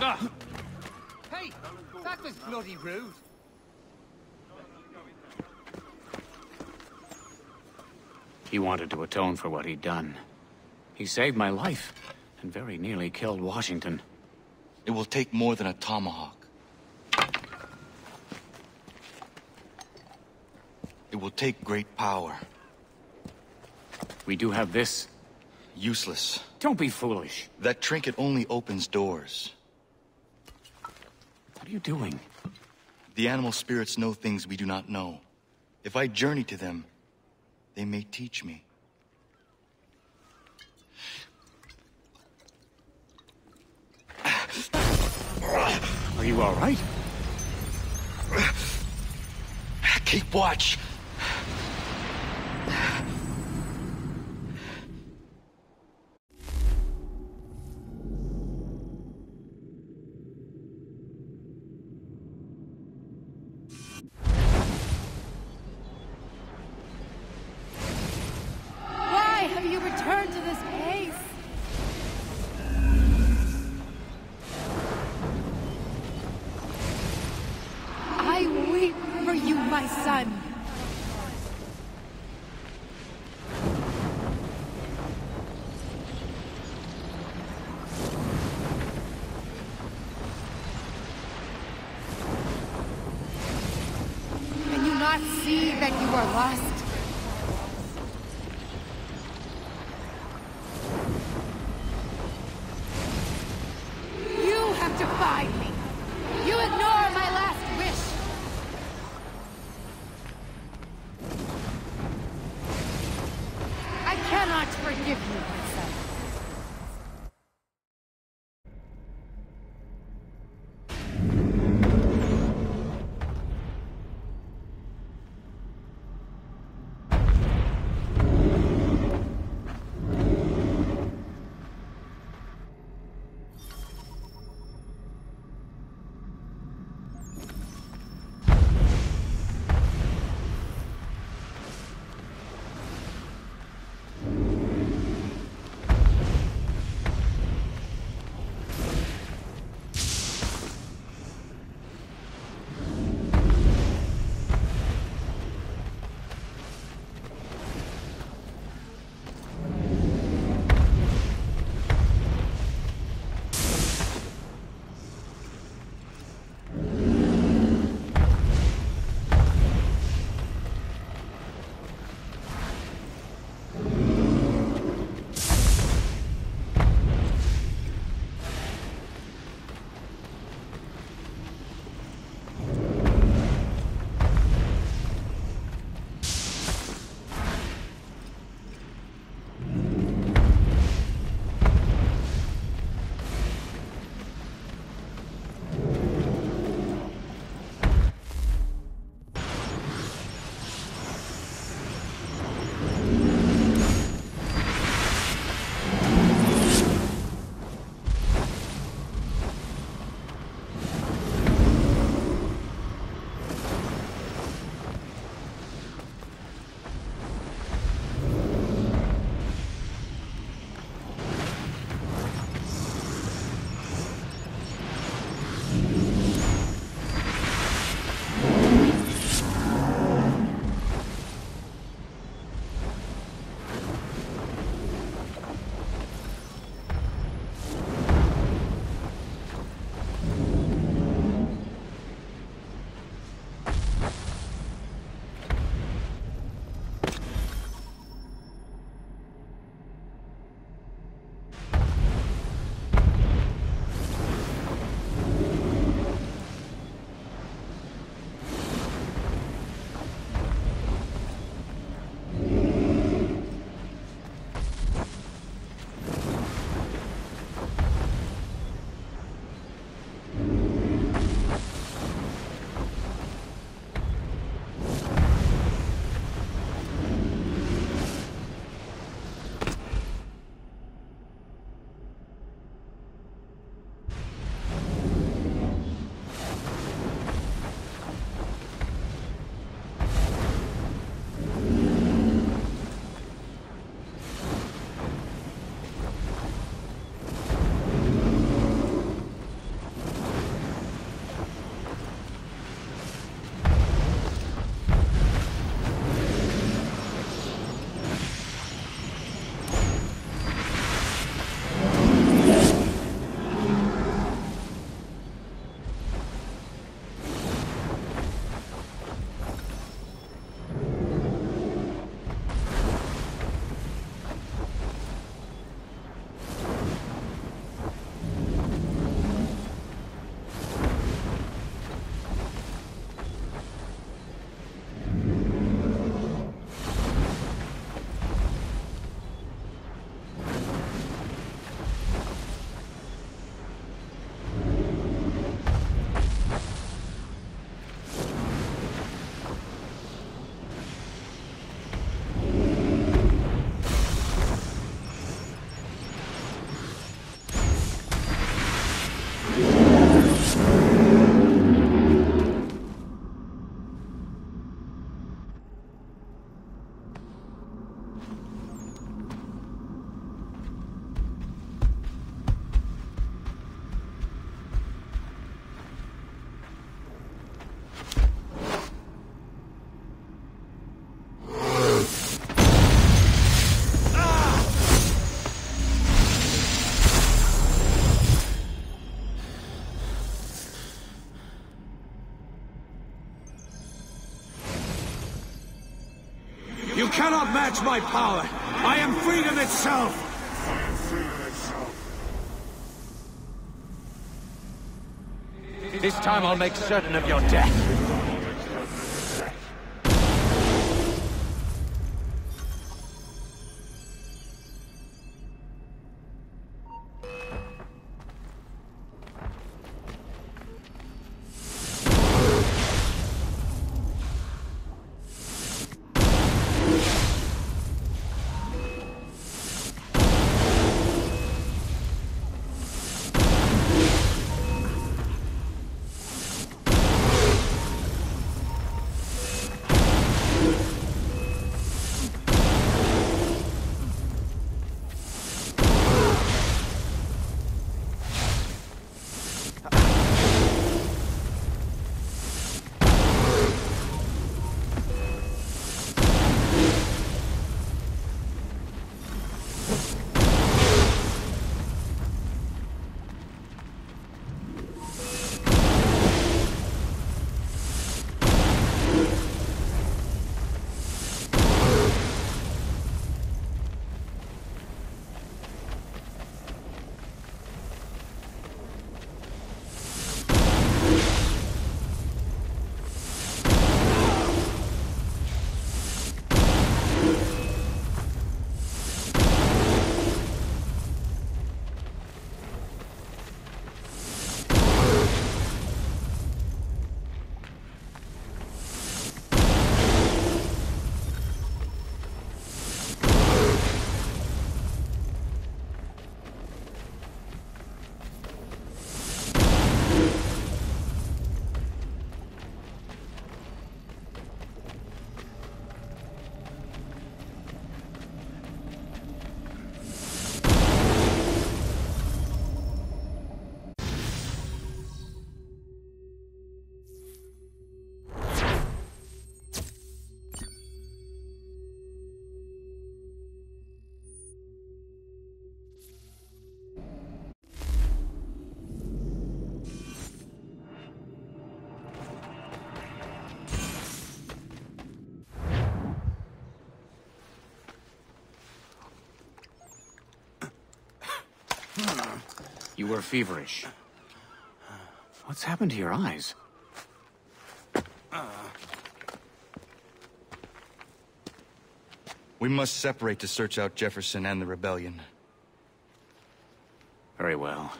Hey, that was bloody rude. He wanted to atone for what he'd done. He saved my life, and very nearly killed Washington. It will take more than a tomahawk. It will take great power. We do have this. Useless. Don't be foolish. That trinket only opens doors. What are you doing? The animal spirits know things we do not know. If I journey to them, they may teach me. Are you all right? Keep watch. Returned to this place? I weep for you, my son. Can you not see that you are lost? Find me. Thank you. Match my power. I am freedom itself. This time I'll make certain of your death. You were feverish. What's happened to your eyes? We must separate to search out Jefferson and the rebellion. Very well.